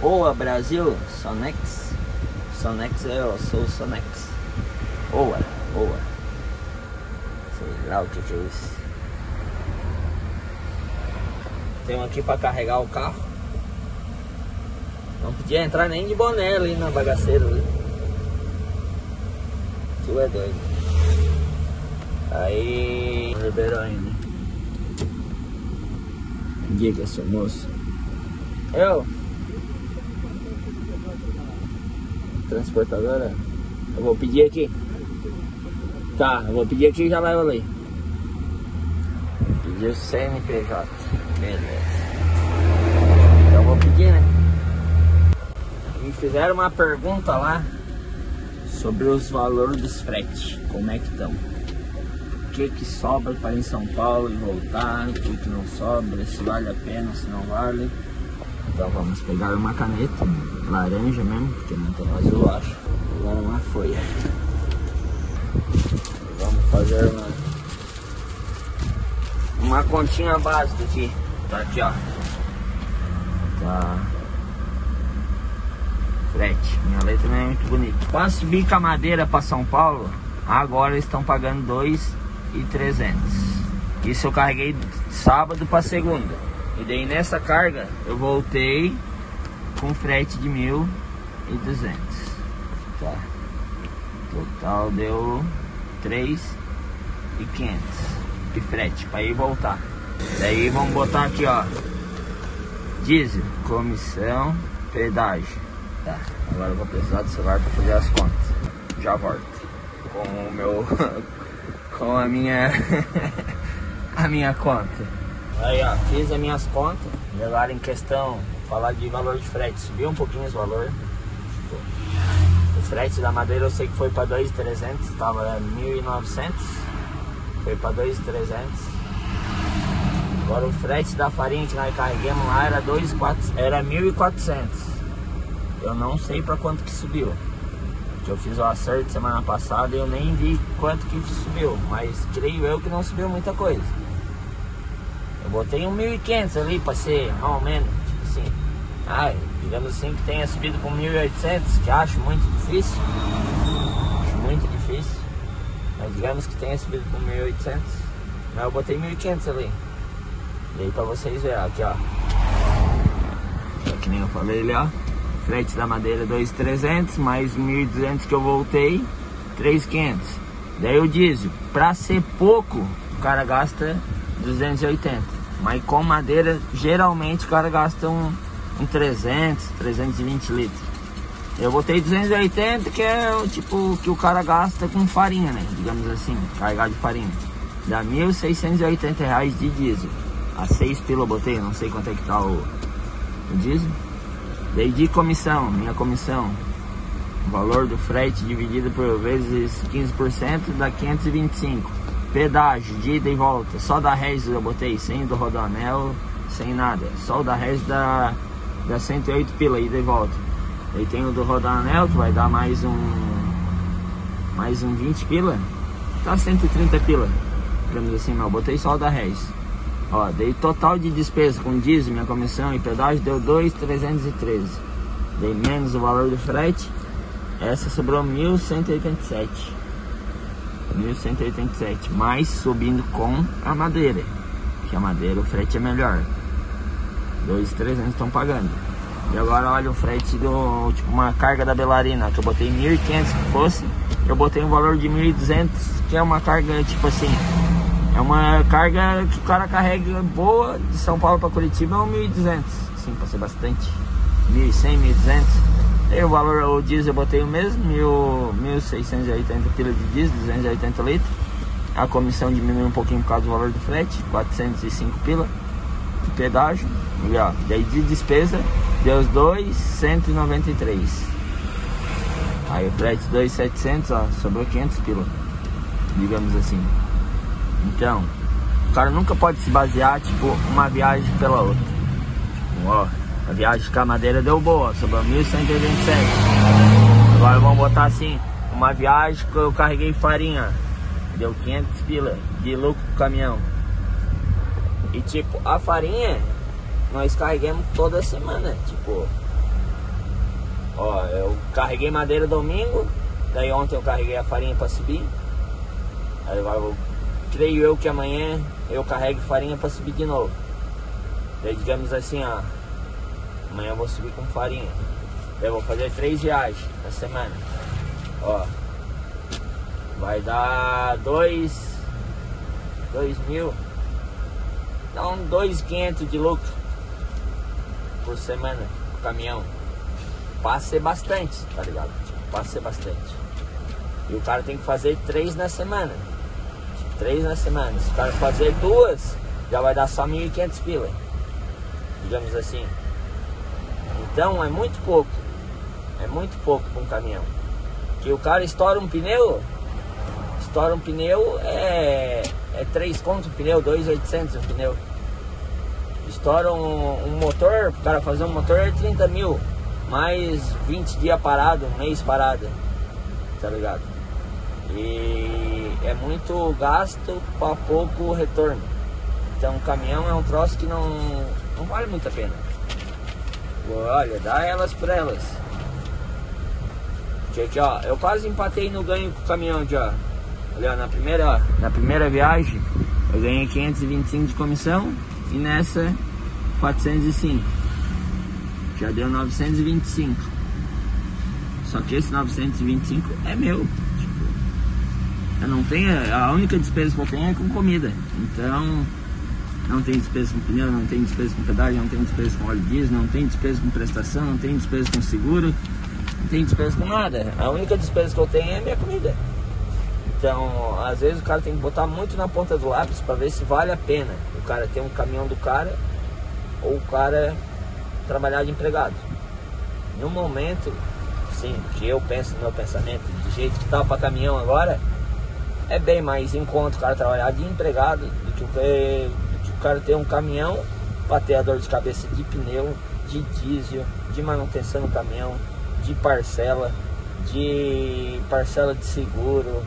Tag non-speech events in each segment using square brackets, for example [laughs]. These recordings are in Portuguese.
Oa Brasil, Sonex. Sonex é, eu sou Sonex. Oa, Oa. Sei lá o que, que é isso. Tem aqui para carregar o carro. Não podia entrar nem de boné ali na bagaceira. Ali. Tu é doido. Aí. Ribeirão ainda. Diga, seu moço. Eu? Transportadora? Eu vou pedir aqui. Tá, eu vou pedir aqui e já levo ali. Pedir o CNPJ. Beleza. Então eu vou pedir, né? Me fizeram uma pergunta lá sobre os valores dos fretes. Como é que estão? O que que sobra para ir em São Paulo e voltar? O que que não sobra? Se vale a pena, se não vale? Então vamos pegar uma caneta, laranja mesmo, porque não tem azul, eu acho. Agora uma folha. Vamos fazer uma, uma continha básica aqui. Tá aqui, ó. Tá. Frete. Minha letra não é muito bonita. Para subir com a madeira para São Paulo, agora eles estão pagando 2,300. Isso eu carreguei sábado para segunda. E daí nessa carga eu voltei com frete de 1.200. Tá. Total deu 3.500 de frete para ir voltar. Daí vamos botar aqui, ó. Diesel, comissão, pedágio. Tá. Agora eu vou precisar do celular para fazer as contas. Já volto. Com o meu [laughs] com a minha [laughs] a minha conta. Aí ó, fiz as minhas contas, levaram em questão, falar de valor de frete, subiu um pouquinho os valores. O frete da madeira eu sei que foi para 2.300, estava 1.900, foi para 2.300. Agora o frete da farinha que nós carregamos lá era 2.400, era 1.400. Eu não sei para quanto que subiu. Eu fiz o acerto semana passada e eu nem vi quanto que subiu, mas creio eu que não subiu muita coisa. Eu botei um 1.500 ali para ser ou menos, tipo assim. Ah, digamos assim que tenha subido com 1.800, que acho muito difícil. Acho muito difícil. Mas digamos que tenha subido com 1.800. Mas eu botei 1.500 ali. E aí pra vocês verem, aqui ó. É que nem eu falei ali, ó. Frete da madeira 2.300, mais 1.200 que eu voltei, 3.500. Daí o diesel, pra ser pouco, o cara gasta 280. Mas com madeira, geralmente o cara gasta um, um 300, 320 litros. Eu botei 280, que é o tipo que o cara gasta com farinha, né? Digamos assim, carregado de farinha. Dá 1.680 reais de diesel. A 6 pila eu botei, não sei quanto é que tá o, o diesel. Daí de comissão, minha comissão. O valor do frete dividido por vezes 15% dá 525 pedágio de ida e volta, só da Regis eu botei, sem do Rodoanel, sem nada, só o da Regis da, da 108 pila, ida e volta. Aí tem o do Rodoanel que vai dar mais um, mais um 20 pila, tá 130 pila, digamos assim, mas eu botei só o da Regis. Ó, dei total de despesa com diesel, minha comissão e pedágio deu 2,313. Dei menos o valor do frete, essa sobrou 1.187. 1187, mas subindo com a madeira, que a madeira o frete é melhor. 2.300 estão pagando. E agora olha o frete do tipo uma carga da Belarina, que eu botei 1.500 que fosse, eu botei um valor de 1.200, que é uma carga tipo assim, é uma carga que o cara carrega boa de São Paulo para Curitiba é um 1.200, sim, para ser bastante. 1.100, 1.200. Aí o valor, o diesel eu botei o mesmo, 1.680 kg de diesel, 280 litros. A comissão diminuiu um pouquinho por causa do valor do frete, 405 pila. De pedágio, e ó, daí de despesa, deu os 2,193. Aí o frete 2,700, ó, sobrou 500 pila, digamos assim. Então, o cara nunca pode se basear, tipo, uma viagem pela outra. Ó, a viagem com a madeira deu boa, sobrou 1127. Agora vamos botar assim, uma viagem que eu carreguei farinha, deu 500 pila de lucro pro caminhão. E tipo, a farinha nós carregamos toda semana, tipo, Ó, eu carreguei madeira domingo, daí ontem eu carreguei a farinha para subir. Aí eu, creio eu que amanhã eu carrego farinha para subir de novo. Daí digamos assim, ó, amanhã eu vou subir com farinha. Eu vou fazer três viagens na semana. Ó, vai dar dois, dois mil, dá um dois quinhentos de lucro por semana, o caminhão passa bastante, tá ligado? Passa bastante. E o cara tem que fazer três na semana. Três na semana. Se o cara fazer duas, já vai dar só 1.500 pila. Digamos assim. Então é muito pouco. É muito pouco para um caminhão. Que o cara estoura um pneu, estoura um pneu é, é 3 contos o pneu, 2.800 o pneu. Estoura um, um motor, o cara fazer um motor é 30 mil mais 20 dias parado, um mês parado, tá ligado? E é muito gasto para pouco retorno. Então o caminhão é um troço que não, não vale muito a pena. Olha, dá elas por elas. Aqui, ó, eu quase empatei no ganho com o caminhão já. Olha, na primeira, ó, na primeira viagem eu ganhei 525 de comissão e nessa 405 já deu 925. Só que esse 925 é meu. Tipo, eu não tenho. A única despesa que eu tenho é com comida. Então não tem despesa com pneu, não tem despesa com pedágio, não tem despesa com óleo diesel, não tem despesa com prestação, não tem despesa com seguro, não tem despesa com nada. A única despesa que eu tenho é minha comida. Então, às vezes o cara tem que botar muito na ponta do lápis para ver se vale a pena o cara ter um caminhão do cara ou o cara trabalhar de empregado. No momento, sim, que eu penso no meu pensamento, do jeito que tá para caminhão agora, é bem mais conta o cara trabalhar de empregado do que, o, que cara ter um caminhão para ter a dor de cabeça de pneu, de diesel, de manutenção no caminhão, de parcela, de parcela de seguro.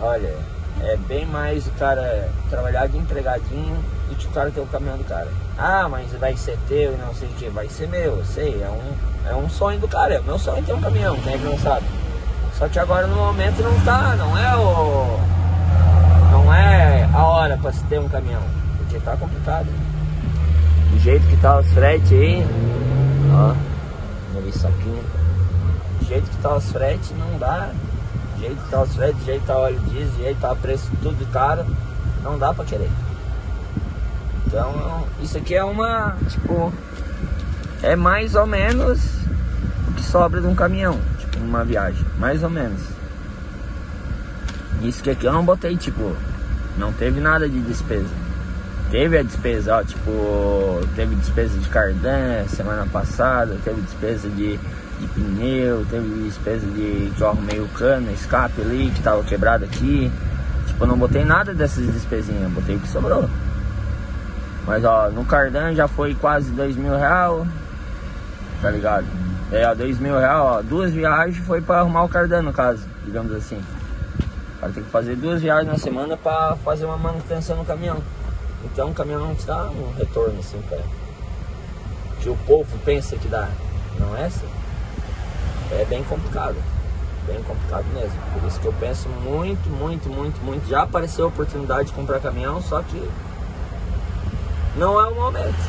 Olha, é bem mais o cara trabalhar de empregadinho do que o cara ter o caminhão do cara. Ah, mas vai ser teu e não sei o que, vai ser meu, eu sei, é um, é um sonho do cara, é o meu sonho ter um caminhão, quem é que não sabe? Só que agora no momento não tá, não é o. Não é a hora para se ter um caminhão, porque tá complicado. Do jeito que tá os fretes aí, ó, ali saquinho. Do jeito que tá os fretes não dá. Do jeito que tá os fretes, do jeito que tá óleo diesel, do jeito que tá preço tudo caro, não dá para querer. Então, isso aqui é uma, tipo, é mais ou menos o que sobra de um caminhão, tipo, numa viagem, mais ou menos. Isso que aqui eu não botei, tipo, não teve nada de despesa. Teve a despesa, ó, tipo, teve despesa de cardan semana passada, teve despesa de, de pneu, teve despesa de que eu arrumei o cano, escape ali, que tava quebrado aqui. Tipo, não botei nada dessas despesinhas, botei o que sobrou. Mas ó, no Cardan já foi quase dois mil real. Tá ligado? É, ó, dois mil real, ó. Duas viagens foi pra arrumar o Cardan no caso, digamos assim. Cara tem que fazer duas viagens na semana pra fazer uma manutenção no caminhão. Então o caminhão não te dá um retorno assim, cara. Que o povo pensa que dá. Não é assim. É bem complicado. Bem complicado mesmo. Por isso que eu penso muito, muito, muito, muito. Já apareceu a oportunidade de comprar caminhão, só que não é o momento.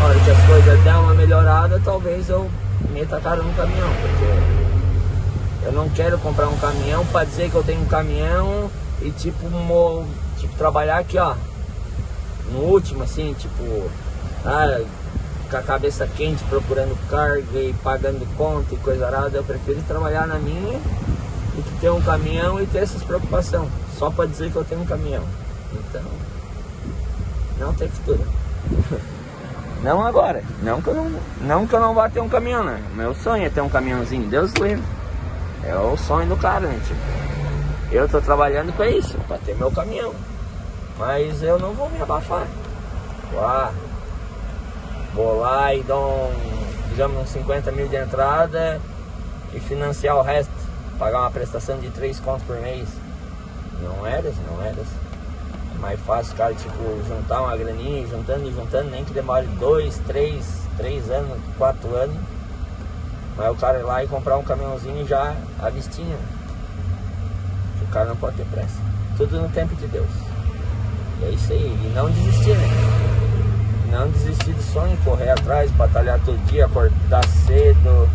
A hora que as coisas der uma melhorada, talvez eu meta a cara no caminhão, porque eu não quero comprar um caminhão para dizer que eu tenho um caminhão e tipo, mo, tipo trabalhar aqui, ó, no último assim, tipo, ah, com a cabeça quente procurando carga e pagando conta e coisa arada, eu prefiro trabalhar na minha do que ter um caminhão e ter essas preocupações, só para dizer que eu tenho um caminhão. Então, não tem futuro. [laughs] Não agora. Não que eu não, não, que eu não vá ter um caminhão, né? Meu sonho é ter um caminhãozinho. Deus livre. É o sonho do cara, né? Tipo, eu tô trabalhando para isso, para ter meu caminhão. Mas eu não vou me abafar. Lá, vou lá e dou, um, digamos, uns 50 mil de entrada e financiar o resto. Pagar uma prestação de 3 contos por mês. Não era, não era mais fácil, cara, tipo, juntar uma graninha, juntando e juntando, nem que demore dois, três, três anos, quatro anos. Mas o cara ir lá e comprar um caminhãozinho já a vistinha. O cara não pode ter pressa. Tudo no tempo de Deus. E é isso aí. E não desistir, né? Não desistir do sonho, correr atrás, batalhar todo dia, acordar cedo.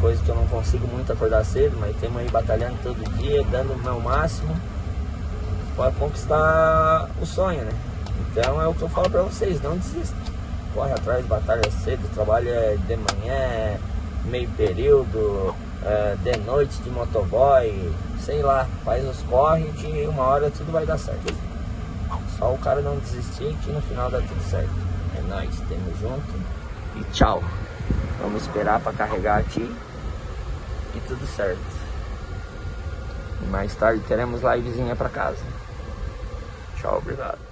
Coisa que eu não consigo muito acordar cedo, mas temos aí batalhando todo dia, dando o meu máximo para conquistar o sonho, né? Então é o que eu falo para vocês, não desista. Corre atrás, batalha cedo, trabalha de manhã, meio período, é, de noite de motoboy, sei lá, faz os corre que uma hora tudo vai dar certo. Só o cara não desistir que no final dá tudo certo. É nóis, tamo junto e tchau. Vamos esperar para carregar aqui e tudo certo. E mais tarde teremos livezinha para casa. Tchau, obrigado.